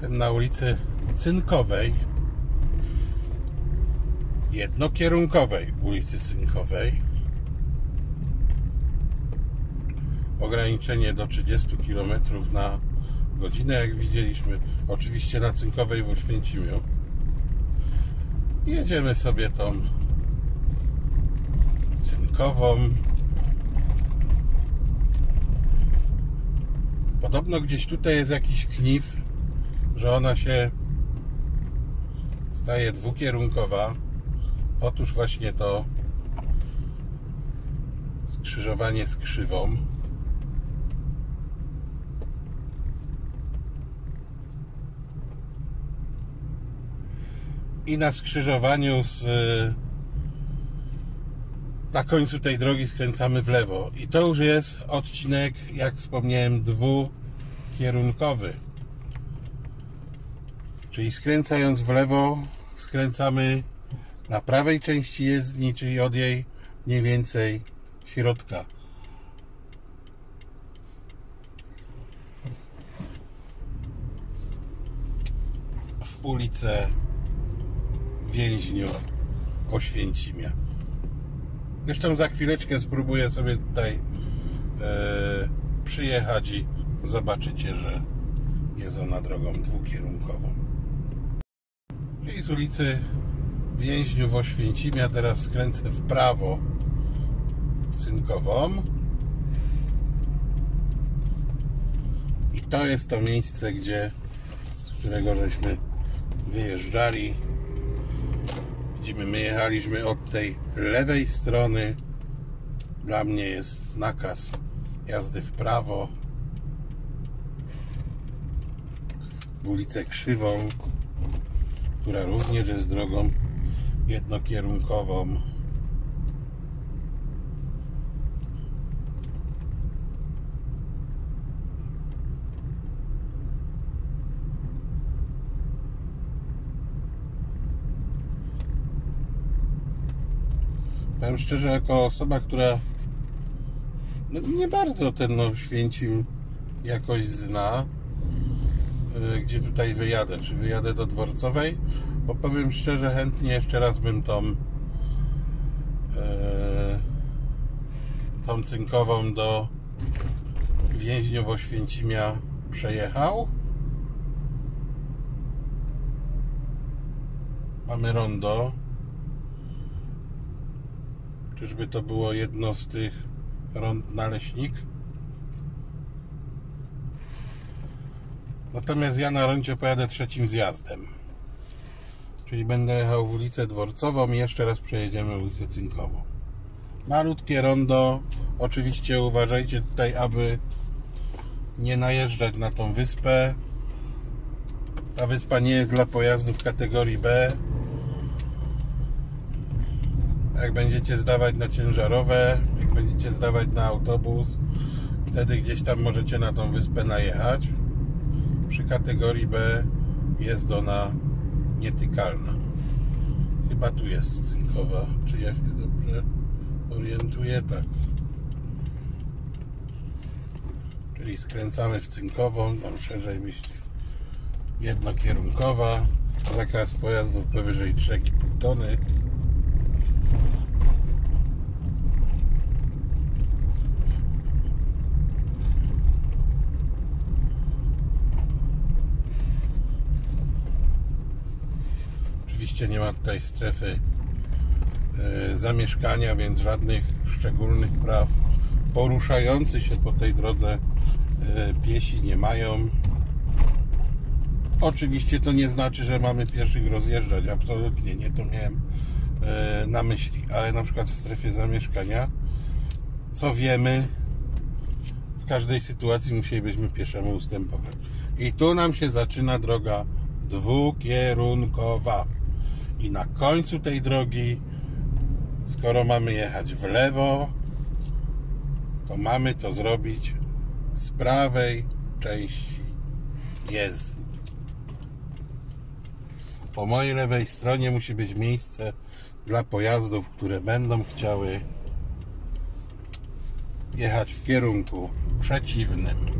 Jestem na ulicy Cynkowej. Jednokierunkowej ulicy Cynkowej. Ograniczenie do 30 km na godzinę, jak widzieliśmy. Oczywiście na Cynkowej w Oświęcimiu. Jedziemy sobie tą cynkową. Podobno gdzieś tutaj jest jakiś knif, że ona się staje dwukierunkowa. Otóż właśnie to skrzyżowanie z krzywą. I na skrzyżowaniu z na końcu tej drogi skręcamy w lewo. I to już jest odcinek, jak wspomniałem, dwukierunkowy. Czyli skręcając w lewo, skręcamy na prawej części jezdni, czyli od jej mniej więcej środka. W ulicę Więźniów Oświęcimia. Zresztą za chwileczkę spróbuję sobie tutaj e, przyjechać i zobaczycie, że jest ona drogą dwukierunkową. Czyli z ulicy Więźniów Oświęcimia teraz skręcę w prawo w Cynkową. I to jest to miejsce, gdzie z którego żeśmy wyjeżdżali Widzimy, my jechaliśmy od tej lewej strony. Dla mnie jest nakaz jazdy w prawo. W ulicę Krzywą, która również jest drogą jednokierunkową. Powiem szczerze, jako osoba, która no, nie bardzo ten no, Święcim jakoś zna, gdzie tutaj wyjadę. Czy wyjadę do Dworcowej? Bo powiem szczerze, chętnie jeszcze raz bym tą yy, tą cynkową do więźniów Oświęcimia przejechał. Mamy rondo Czyżby to było jedno z tych rond naleśnik? Natomiast ja na rondzie pojadę trzecim zjazdem. Czyli będę jechał w ulicę Dworcową i jeszcze raz przejedziemy ulicę Cynkową. Malutkie rondo. Oczywiście uważajcie tutaj, aby nie najeżdżać na tą wyspę. Ta wyspa nie jest dla pojazdów kategorii B jak będziecie zdawać na ciężarowe, jak będziecie zdawać na autobus, wtedy gdzieś tam możecie na tą wyspę najechać. Przy kategorii B jest ona nietykalna. Chyba tu jest cynkowa. Czy ja się dobrze orientuję? Tak. Czyli skręcamy w cynkową, tam szerzej myśli jednokierunkowa. Zakaz pojazdów powyżej 3,5 tony. Oczywiście nie ma tutaj strefy e, zamieszkania, więc żadnych szczególnych praw poruszający się po tej drodze e, piesi nie mają. Oczywiście to nie znaczy, że mamy pieszych rozjeżdżać, absolutnie nie to miałem e, na myśli, ale na przykład w strefie zamieszkania, co wiemy, w każdej sytuacji musielibyśmy pieszemu ustępować. I tu nam się zaczyna droga dwukierunkowa. I na końcu tej drogi, skoro mamy jechać w lewo, to mamy to zrobić z prawej części jezdni. Po mojej lewej stronie musi być miejsce dla pojazdów, które będą chciały jechać w kierunku przeciwnym.